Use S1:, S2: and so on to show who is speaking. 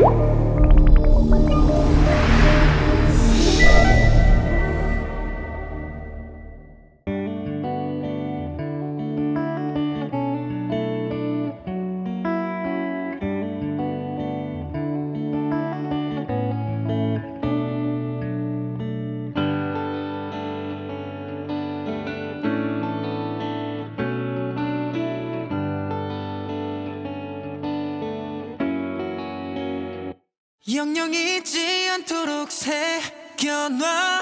S1: What? 영영 잊지 않도록 새겨놔